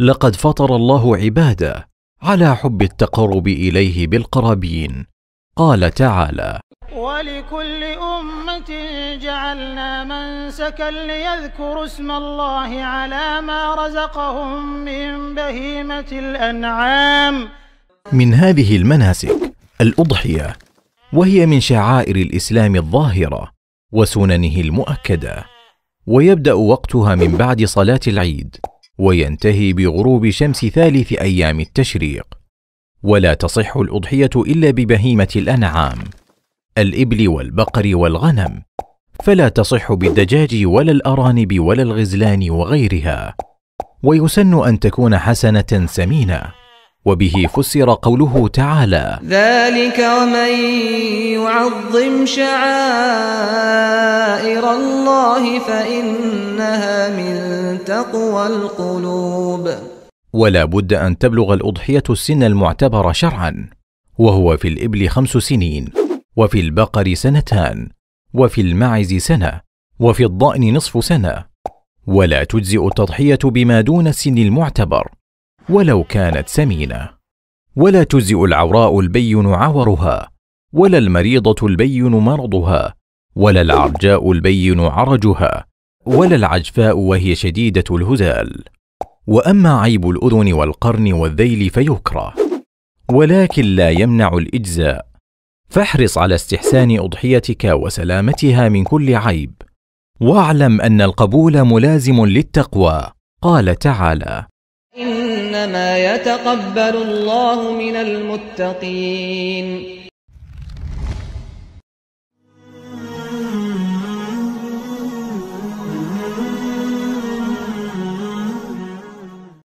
لقد فطر الله عباده على حب التقرب إليه بالقرابين. قال تعالى ولكل أمة جعلنا منسكا ليذكروا اسم الله على ما رزقهم من بهيمة الأنعام. من هذه المناسك الأضحية وهي من شعائر الإسلام الظاهرة وسننه المؤكدة ويبدأ وقتها من بعد صلاة العيد. وينتهي بغروب شمس ثالث أيام التشريق. ولا تصح الأضحية إلا ببهيمة الأنعام. الإبل والبقر والغنم. فلا تصح بالدجاج ولا الأرانب ولا الغزلان وغيرها. ويسن أن تكون حسنة سمينة. وبه فسر قوله تعالى ذلك ومن يعظم شعائر الله فإنها من تقوى القلوب. ولا بد أن تبلغ الأضحية السن المعتبر شرعا وهو في الإبل خمس سنين وفي البقر سنتان وفي المعز سنة وفي الضأن نصف سنة. ولا تجزئ التضحية بما دون السن المعتبر. ولو كانت سمينة. ولا تجزئ العوراء البين عورها ولا المريضة البين مرضها ولا العرجاء البين عرجها ولا العجفاء وهي شديدة الهزال. وأما عيب الأذن والقرن والذيل فيكره. ولكن لا يمنع الإجزاء. فاحرص على استحسان أضحيتك وسلامتها من كل عيب. واعلم أن القبول ملازم للتقوى. قال تعالى إنما يتقبل الله من المتقين.